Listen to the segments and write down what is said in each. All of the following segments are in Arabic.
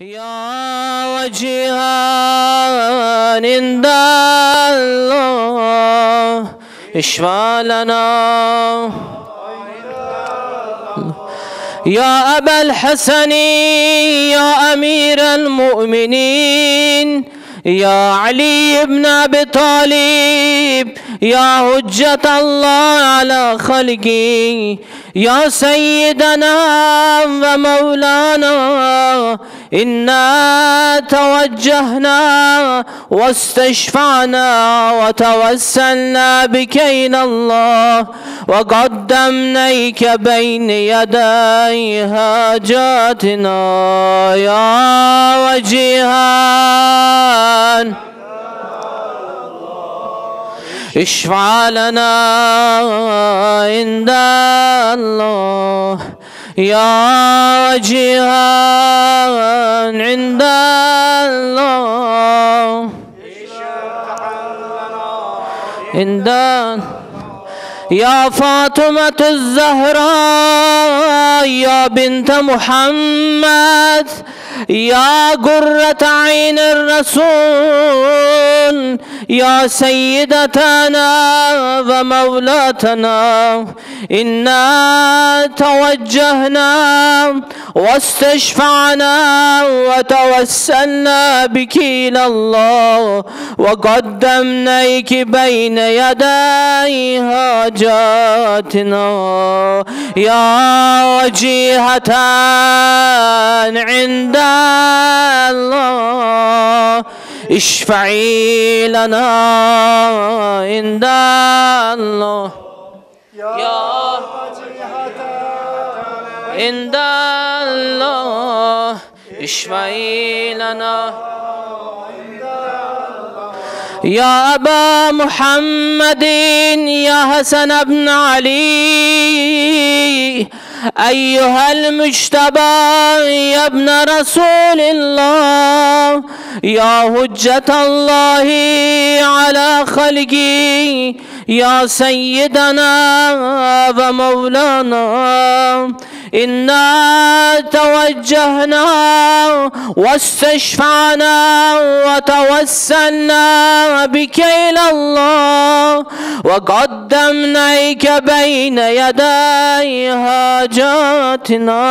يا وجيها عند الله اشفى لنا يا أبا الحسن يا أمير المؤمنين يا علي بن أبي طالب يا هجة الله على خلقي. يا سيدنا ومولانا إنا توجهنا واستشفعنا وتوسلنا بك إلى الله وقدمنيك بين يدي هاجاتنا يا وجيهان. اشفع لنا عند الله يا وجيهان عند الله. عند يا فاطمة الزهراء يا بنت محمد يا قرة عين الرسول يا سيدتنا ومولاتنا إنا توجهنا واستشفعنا وتوسلنا بك إلى الله وقدمناك بين يدي حاجاتنا. يا وجيهة عند الله. اشفعي لنا عند الله. يا عند الله. اشفعي لنا. يا أبا محمد يا حسن بن علي. أيها المجتبى يا ابن رسول الله يا هجة الله على خلقي يا سيدنا ومولانا. إنا توجهنا واستشفعنا وتوسلنا بك إلى الله وقدمناك بين يدي حاجاتنا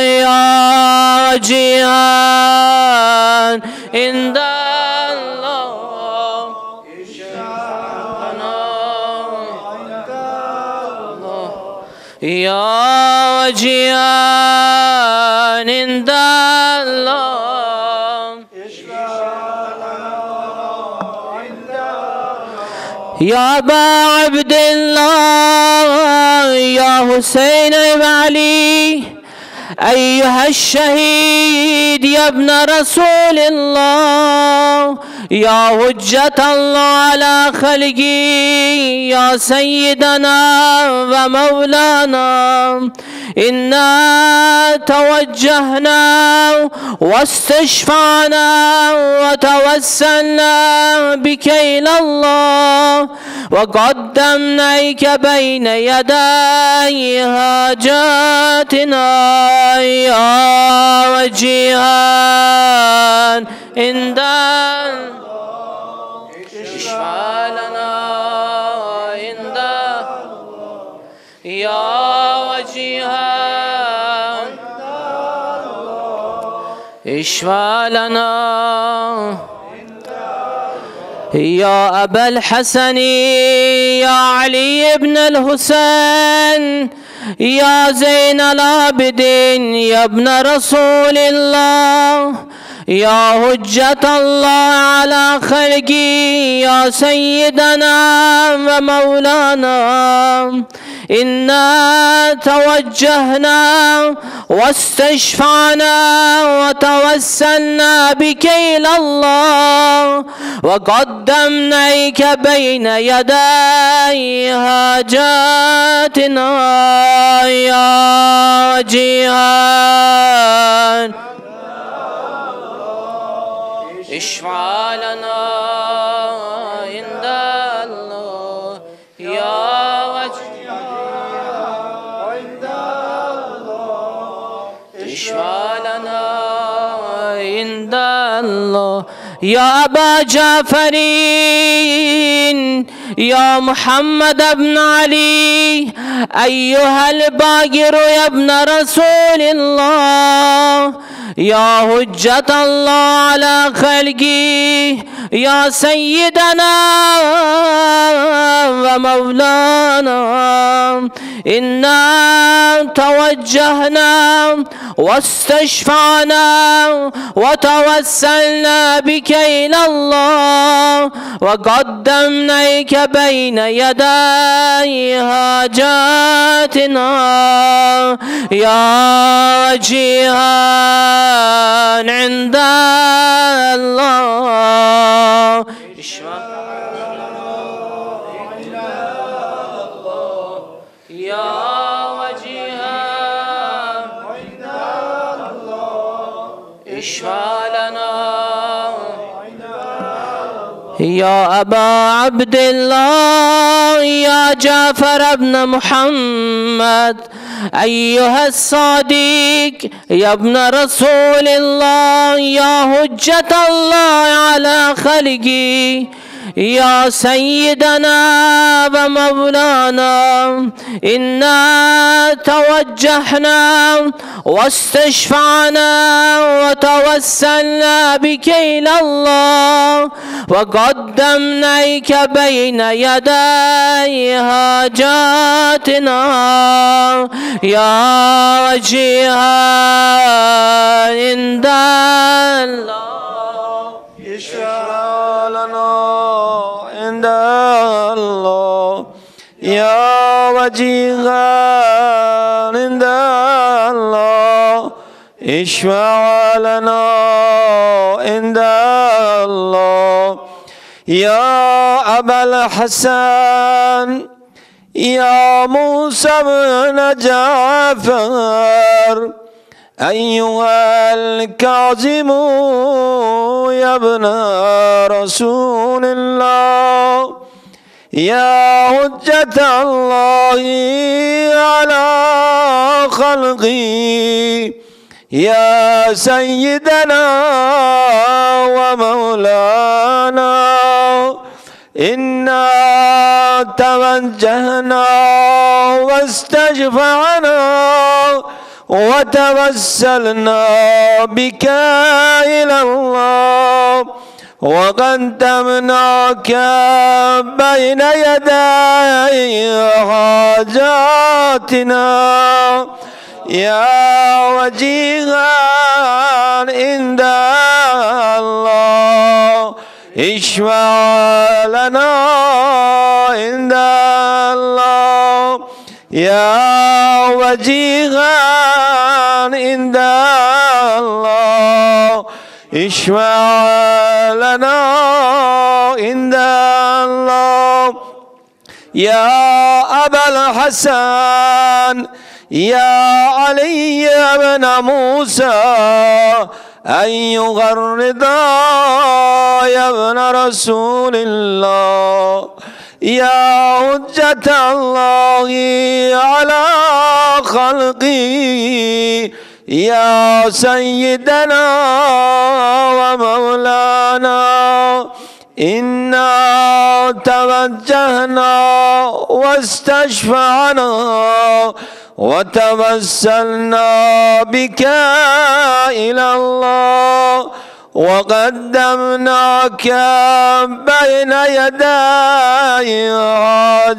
يا جيهان عند يا وجيان عند الله يا أبا عبد الله يا حسين بن علي أيها الشهيد يا ابن رسول الله. يا هجة الله على خلقي يا سيدنا ومولانا إنا توجهنا واستشفعنا وتوسلنا بك إلى الله وقدمناك بين يدي حاجاتنا يا وجيهان. عند اشفع لنا عند يا وجيهان اشفع لنا يا أبا الحسن يا علي بن الحسين يا زين العابدين يا ابن رسول الله. يا هجة الله على خلقي يا سيدنا ومولانا. إنا توجهنا واستشفعنا وتوسلنا بك إلى الله. وقدمناك بين يدي حاجاتنا يا جيهان. اشفع لنا عند الله. يا وجه اشفع لنا عند الله. يا أبا جعفر يا محمد بن علي أيها الباقر يا ابن رسول الله. يا هجة الله على خلقه. يا سيدنا ومولانا إنا توجهنا واستشفعنا وتوسلنا بك إلى الله وقدمناك بين يدي حاجاتنا. يا وجيها عند الله. يا وجيها اشفع لنا يا أبا عبد الله يا جعفر بن محمد أيها الصادق يا ابن رسول الله يا هجة الله على خلقه. يا سيدنا ومولانا إنا توجهنا واستشفعنا وتوسلنا بك إلى الله وقدمناك بين يدي حاجاتنا. يا وجيها عند الله. الله يا وجيها عند الله اشفع لنا عند الله. يا أبا الحسن يا موسى بن جعفر أيها الكاظم يا ابن رسول الله. يا حجة الله على خلقه يا سيدنا ومولانا إنا توجهنا واستشفعنا وتوسلنا بك إلى الله. وقدمناك بين يدي حاجاتنا. يا وجيها عند الله اشفع لنا عند الله. يا وجيها عند الله اشفع لنا عند الله. يا أبا الحسن يا علي بن موسى أيها الرضا يا ابن رسول الله. يا حجة الله على خلقه. يا سيدنا ومولانا إنا توجهنا واستشفعنا وتوسلنا بك إلى الله وقدمناك بين يدي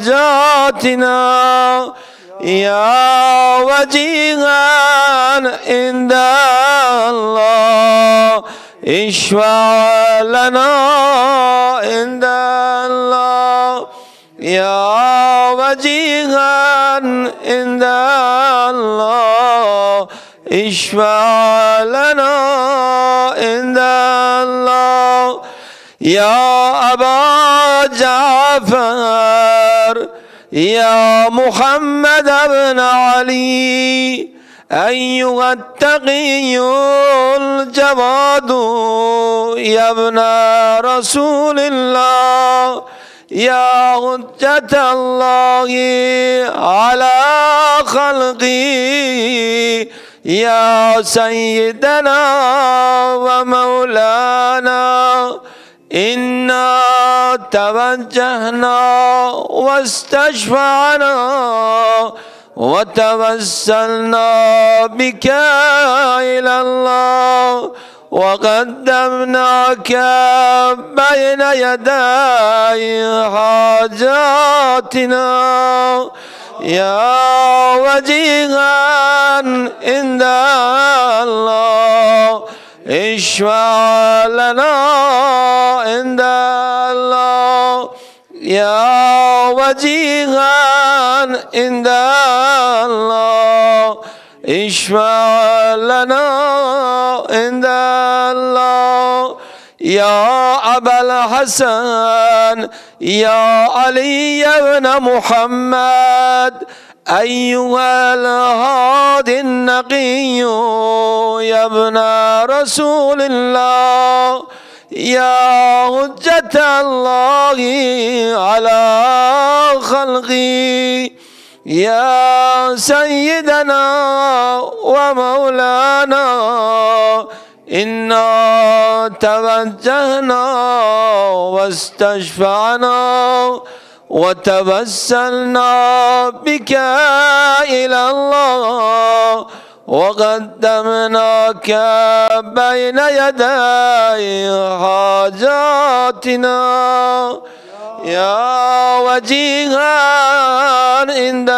حاجاتنا. يا وجيها عند الله اشفع لنا عند الله. يا وجيها عند الله اشفع لنا عند الله. يا أبا جعفر يا محمد بن علي أيها التقي الجواد يا ابن رسول الله يا حجة الله على خلقه يا سيدنا ومولانا إنا توجهنا واستشفعنا وتوسلنا بك إلى الله وقدمناك بين يدي حاجاتنا. يا وجيها عند الله. اشفع لنا عند الله. يا وجيها عند الله. اشفع لنا عند الله. يا أبا الحسن يا علي بن محمد أيها الهادي النقي يا ابن رسول الله يا حجة الله على خلقي يا سيدنا ومولانا إنا توجهنا واستشفعنا وتبسلنا بك إلى الله وقدمناك بين يدي حاجاتنا. يا وجيها عند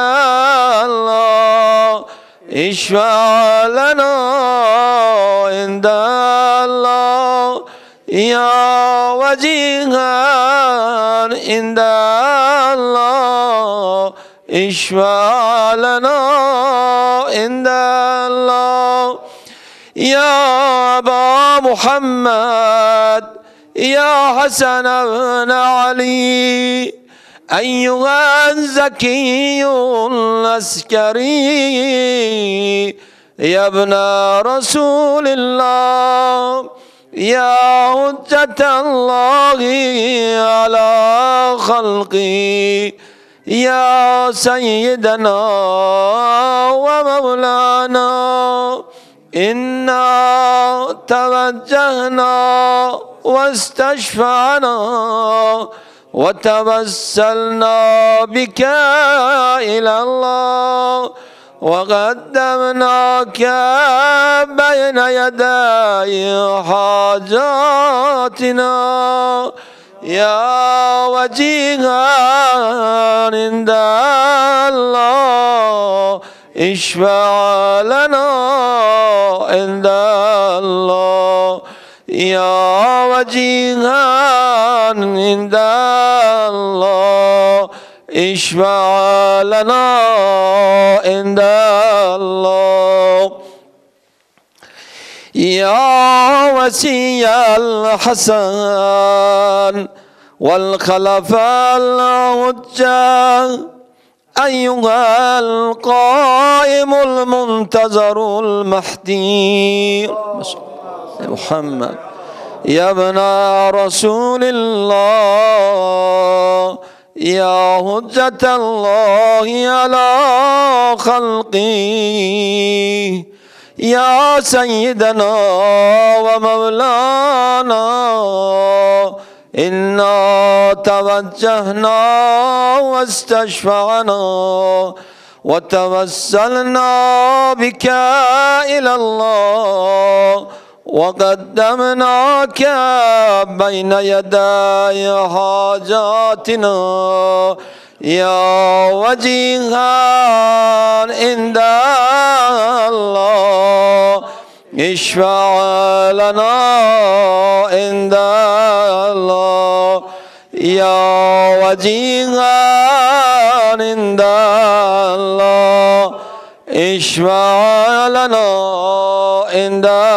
الله اشفع لنا عند الله. يا وجيها عند الله اشفع لنا عند الله. يا أبا محمد يا حسن بن علي. أيها الزكي العسكري يا ابن رسول الله. يا حجة الله على خلقي يا سيدنا ومولانا إنا توجهنا واستشفعنا وتوسلنا بك إلى الله. وقدمناك بين يدي حاجاتنا. يا وجيها عند الله اشفع لنا عند الله. يا وجيها عند الله اشفع لنا عند الله. يا وسي الحسن والخلفاء الهجة أيها القائم المنتظر المهدي محمد يا ابن رسول الله. يا هجة الله على خلقه. يا سيدنا ومولانا إنا توجهنا واستشفعنا وتوسلنا بك إلى الله. وقدمناك بين يدي حاجاتنا. يا وجيها عند الله اشفع لنا عند الله. يا وجيها عند الله اشفع لنا عند الله